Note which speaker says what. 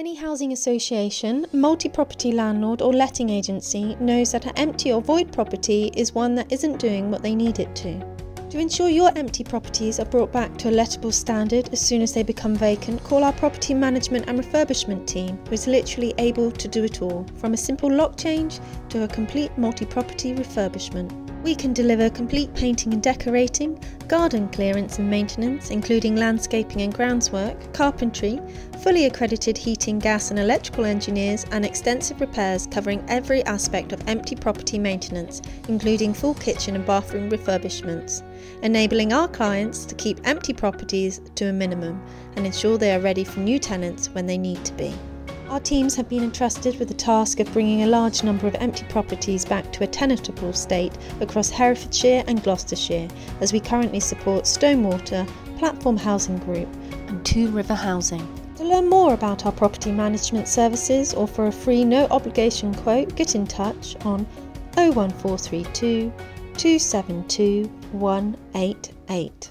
Speaker 1: Any housing association, multi property landlord, or letting agency knows that an empty or void property is one that isn't doing what they need it to. To ensure your empty properties are brought back to a lettable standard as soon as they become vacant, call our property management and refurbishment team, who is literally able to do it all, from a simple lock change to a complete multi property refurbishment. We can deliver complete painting and decorating, garden clearance and maintenance, including landscaping and groundswork, carpentry, fully accredited heating, gas, and electrical engineers, and extensive repairs covering every aspect of empty property maintenance, including full kitchen and bathroom refurbishments, enabling our clients to keep empty properties to a minimum and ensure they are ready for new tenants when they need to be. Our teams have been entrusted with the task of bringing a large number of empty properties back to a tenantable state across Herefordshire and Gloucestershire, as we currently support Stonewater, Platform Housing Group, and Two River Housing. To learn more about our property management services or for a free no obligation quote, get in touch on 01432 272 188.